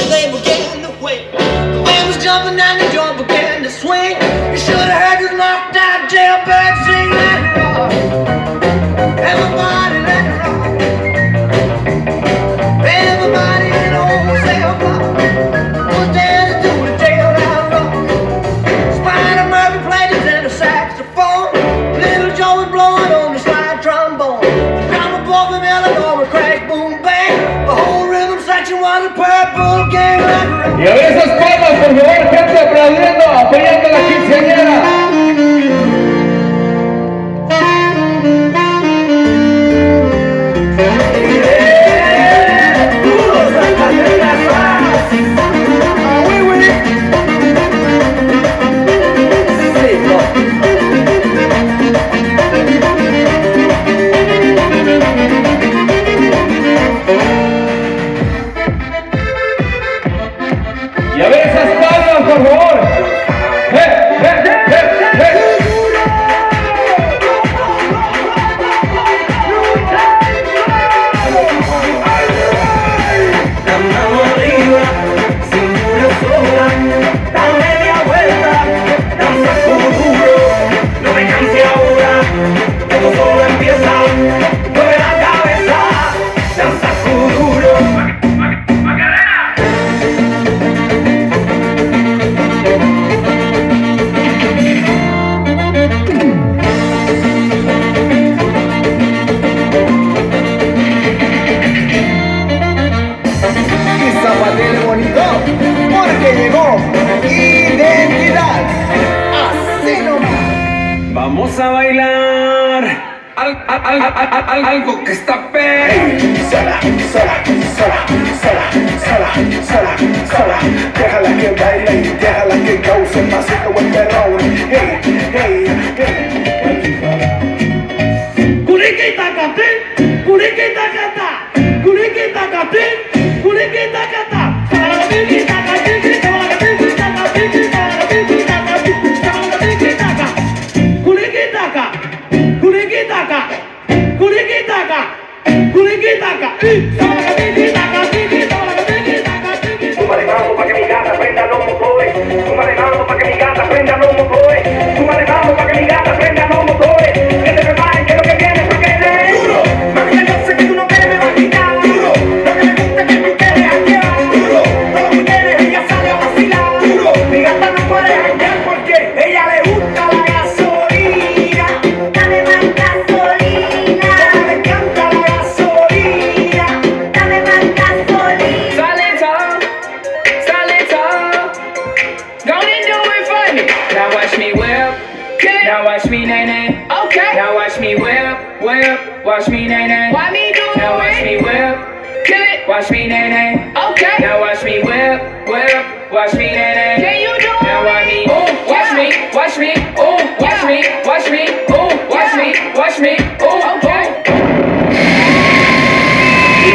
and they began to wait. The band was jumping and the joint began to swing. Y a ver esas palmas, por favor, gente aplaudiendo, apoyando la quinceañera. Porque llegó. Identidad. Así nomás. Vamos a bailar. Al- al- al- al- al- algo que está pe. sola sola sola Súmale it. Now watch me, nae nae. Okay. Now watch me whip, whip. Watch me, nae nae. Why me do it? Now watch me whip. Kill it. Watch me, nae nae. Okay. Now watch me whip, whip. Watch me, nae nae. Can you do now it? Now watch me. Ooh, watch yeah. me, watch me. Ooh, watch yeah. me, watch me. Ooh, watch yeah. me, watch me.